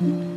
hmm